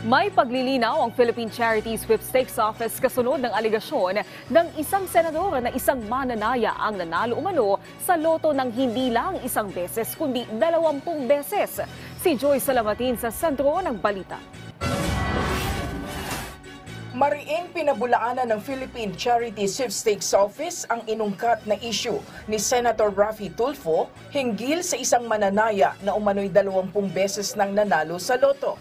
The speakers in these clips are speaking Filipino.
May paglilinaw ang Philippine Charity Sweepstakes Office kasunod ng aligasyon ng isang senador na isang mananaya ang nanalo umano sa loto ng hindi lang isang beses kundi dalawampung beses. Si Joy Salamatin sa sentro ng balita. Mariing pinabulaanan ng Philippine Charity Sweepstakes Office ang inungkat na issue ni Senator Raffy Tulfo hinggil sa isang mananaya na umano'y dalawampung beses nang nanalo sa loto.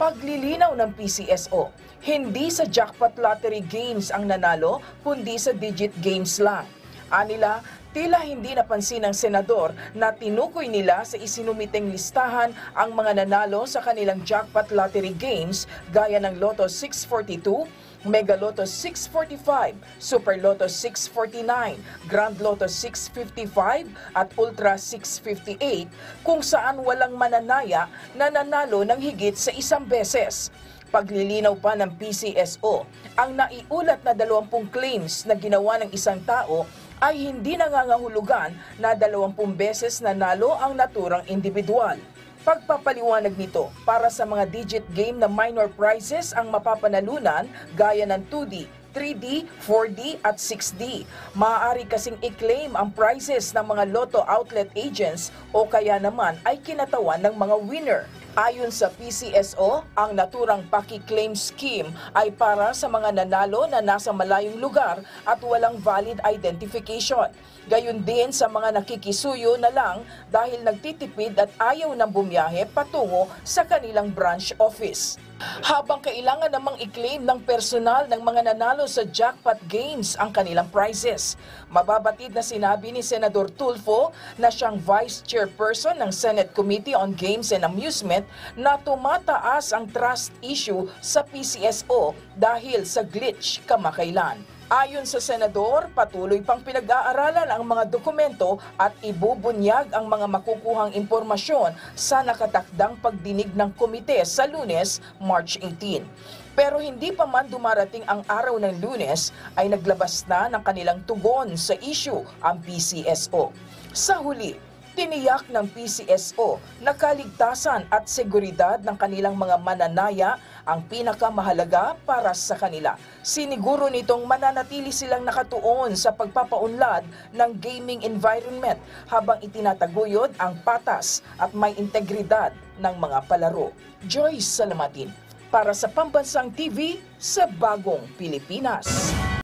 Paglilinaw ng PCSO, hindi sa jackpot lottery games ang nanalo, kundi sa digit games lang. Anila, tila hindi napansin ng senador na tinukoy nila sa isinumiteng listahan ang mga nanalo sa kanilang jackpot lottery games gaya ng Lotto 642, Mega Lotto 645, Super Lotto 649, Grand Lotto 655 at Ultra 658 kung saan walang mananaya na nanalo ng higit sa isang beses. Paglilinaw pa ng PCSO, ang naiulat na 20 claims na ginawa ng isang tao ay hindi nangangahulugan na 20 beses nanalo ang naturang individual. Pagpapaliwanag nito, para sa mga digit game na minor prizes ang mapapanalunan gaya ng 2D, 3D, 4D at 6D. Maaari kasing i-claim ang prizes ng mga lotto outlet agents o kaya naman ay kinatawan ng mga winner. Ayon sa PCSO, ang naturang paki-claim scheme ay para sa mga nanalo na nasa malayong lugar at walang valid identification. Gayon din sa mga nakikisuyo na lang dahil nagtitipid at ayaw ng bumiyahe patungo sa kanilang branch office. Habang kailangan namang i-claim ng personal ng mga nanalo sa jackpot games ang kanilang prizes. Mababatid na sinabi ni Senador Tulfo na siyang Vice Chairperson ng Senate Committee on Games and Amusement na tumataas ang trust issue sa PCSO dahil sa glitch kamakailan. Ayon sa senador, patuloy pang pinag-aaralan ang mga dokumento at ibubunyag ang mga makukuhang impormasyon sa nakatakdang pagdinig ng komite sa lunes, March 18. Pero hindi pa man dumarating ang araw ng lunes ay naglabas na ng kanilang tugon sa issue ang PCSO. Sa huli, Tiniyak ng PCSO na kaligtasan at seguridad ng kanilang mga mananaya ang pinakamahalaga para sa kanila. Siniguro nitong mananatili silang nakatuon sa pagpapaunlad ng gaming environment habang itinataguyod ang patas at may integridad ng mga palaro. Joyce Salamatin para sa Pambansang TV sa Bagong Pilipinas.